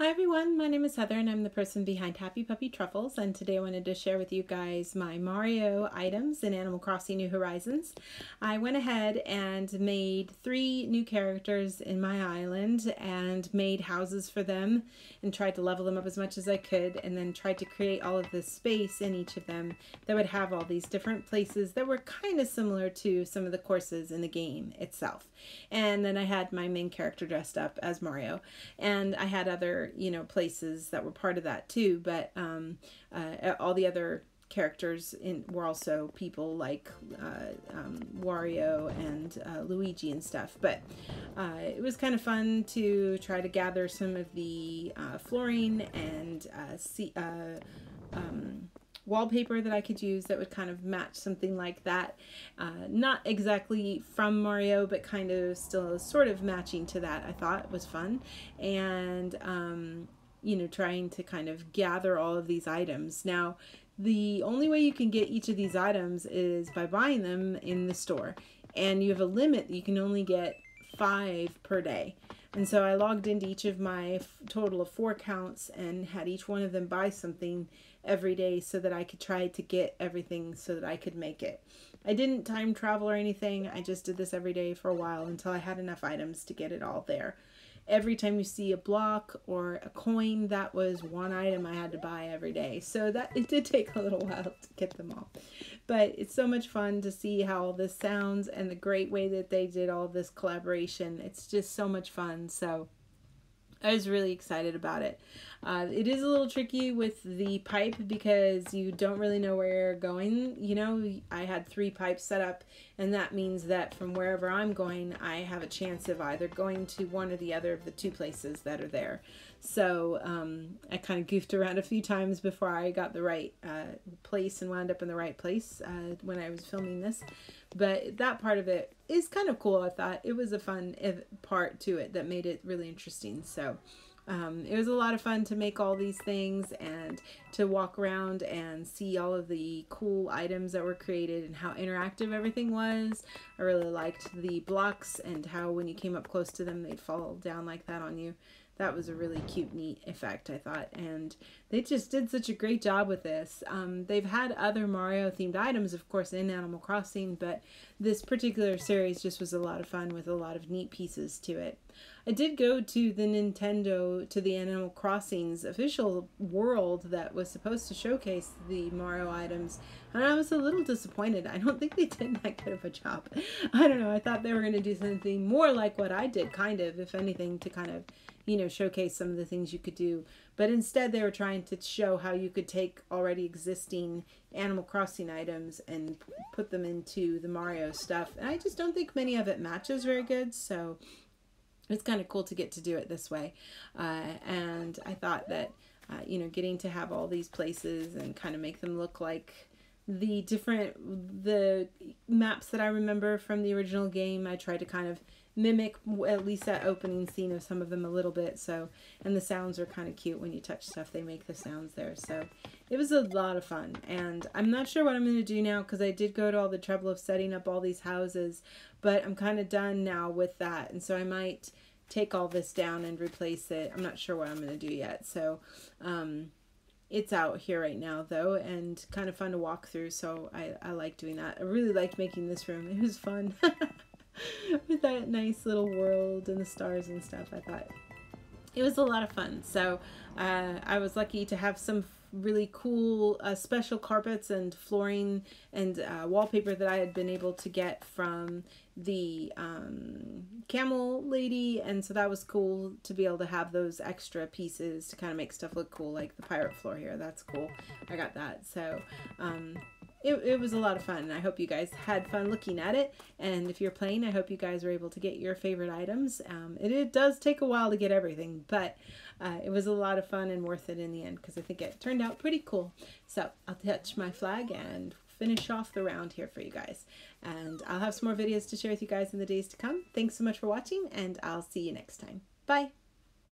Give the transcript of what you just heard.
Hi everyone, my name is Heather and I'm the person behind Happy Puppy Truffles and today I wanted to share with you guys my Mario items in Animal Crossing New Horizons. I went ahead and made three new characters in my island and made houses for them and tried to level them up as much as I could and then tried to create all of this space in each of them that would have all these different places that were kind of similar to some of the courses in the game itself. And then I had my main character dressed up as Mario and I had other you know places that were part of that too but um, uh, all the other characters in were also people like uh, um, Wario and uh, Luigi and stuff. But uh, it was kind of fun to try to gather some of the uh, flooring and uh, see. Uh, um, wallpaper that I could use that would kind of match something like that. Uh, not exactly from Mario, but kind of still sort of matching to that. I thought was fun. And, um, you know, trying to kind of gather all of these items. Now, the only way you can get each of these items is by buying them in the store. And you have a limit, you can only get five per day. And so I logged into each of my total of four accounts and had each one of them buy something every day so that I could try to get everything so that I could make it. I didn't time travel or anything. I just did this every day for a while until I had enough items to get it all there every time you see a block or a coin, that was one item I had to buy every day. So that it did take a little while to get them all. But it's so much fun to see how all this sounds and the great way that they did all this collaboration. It's just so much fun. So I was really excited about it. Uh, it is a little tricky with the pipe because you don't really know where you're going. You know, I had three pipes set up, and that means that from wherever I'm going, I have a chance of either going to one or the other of the two places that are there. So um, I kind of goofed around a few times before I got the right uh, place and wound up in the right place uh, when I was filming this. But that part of it is kind of cool. I thought it was a fun part to it that made it really interesting. So um, it was a lot of fun to make all these things and to walk around and see all of the cool items that were created and how interactive everything was. I really liked the blocks and how when you came up close to them, they'd fall down like that on you that was a really cute, neat effect, I thought. And they just did such a great job with this. Um, they've had other Mario themed items, of course, in Animal Crossing, but this particular series just was a lot of fun with a lot of neat pieces to it. I did go to the Nintendo, to the Animal Crossing's official world that was supposed to showcase the Mario items, and I was a little disappointed. I don't think they did that good of a job. I don't know, I thought they were going to do something more like what I did, kind of, if anything, to kind of you know, showcase some of the things you could do. But instead, they were trying to show how you could take already existing Animal Crossing items and put them into the Mario stuff. And I just don't think many of it matches very good. So it's kind of cool to get to do it this way. Uh, and I thought that, uh, you know, getting to have all these places and kind of make them look like the different the maps that I remember from the original game I tried to kind of mimic at least that opening scene of some of them a little bit. So, and the sounds are kind of cute when you touch stuff. They make the sounds there. So, it was a lot of fun. And I'm not sure what I'm going to do now because I did go to all the trouble of setting up all these houses, but I'm kind of done now with that. And so I might take all this down and replace it. I'm not sure what I'm going to do yet. So, um, it's out here right now though and kind of fun to walk through so I, I like doing that. I really liked making this room. It was fun. with that nice little world and the stars and stuff. I thought it was a lot of fun. So uh, I was lucky to have some really cool uh, special carpets and flooring and uh, wallpaper that I had been able to get from the um, camel lady. And so that was cool to be able to have those extra pieces to kind of make stuff look cool like the pirate floor here. That's cool. I got that. So um, it, it was a lot of fun. And I hope you guys had fun looking at it. And if you're playing I hope you guys were able to get your favorite items. Um, it, it does take a while to get everything but uh, it was a lot of fun and worth it in the end because I think it turned out pretty cool. So I'll touch my flag and finish off the round here for you guys. And I'll have some more videos to share with you guys in the days to come. Thanks so much for watching and I'll see you next time. Bye